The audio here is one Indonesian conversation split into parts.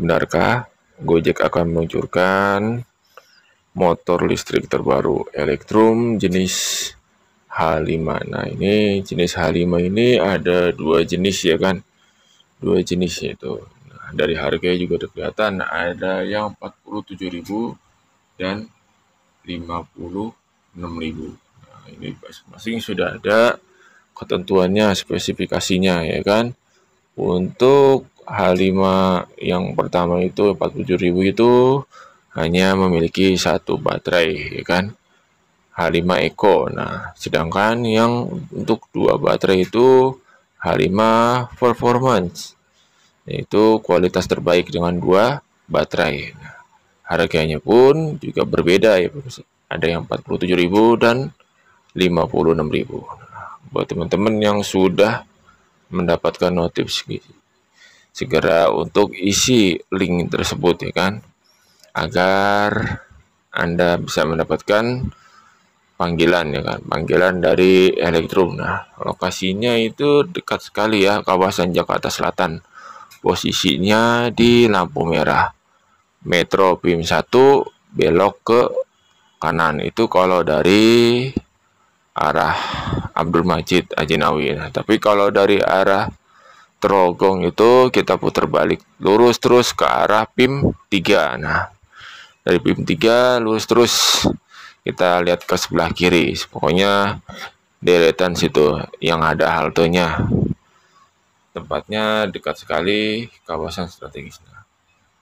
Benarkah Gojek akan meluncurkan motor listrik terbaru Elektrum jenis H5. Nah, ini jenis H5 ini ada dua jenis ya kan. Dua jenis itu. Nah, dari harganya juga udah kelihatan ada yang 47.000 dan 56.000. Nah, ini masing-masing sudah ada ketentuannya, spesifikasinya ya kan. Untuk H5 yang pertama itu 47.000 itu hanya memiliki satu baterai ya kan? H5 Eco. Nah sedangkan yang untuk dua baterai itu H5 Performance. Yaitu kualitas terbaik dengan dua baterai. Nah, harganya pun juga berbeda ya ada yang 47.000 dan 56.000 nah, buat teman-teman yang sudah mendapatkan notifikasi segera untuk isi link tersebut ya kan? Agar Anda bisa mendapatkan panggilan ya kan? Panggilan dari Elektrum. Nah lokasinya itu dekat sekali ya kawasan Jakarta Selatan. Posisinya di lampu merah. Metro PIM 1 belok ke kanan. Itu kalau dari arah Abdul Majid Ajinawi nah, tapi kalau dari arah Trogong itu kita putar balik. Lurus terus ke arah PIM 3 nah dari PIM 3 lurus terus. Kita lihat ke sebelah kiri. Pokoknya deretan situ yang ada haltenya. Tempatnya dekat sekali kawasan strategis. Nah,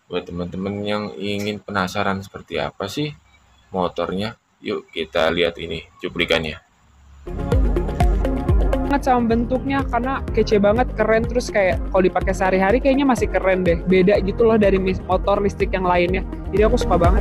buat teman-teman yang ingin penasaran seperti apa sih motornya yuk kita lihat ini cuplikannya banget sama bentuknya karena kece banget keren. Terus kayak kalau dipakai sehari-hari kayaknya masih keren deh. Beda gitu loh dari motor listrik yang lainnya. Jadi aku suka banget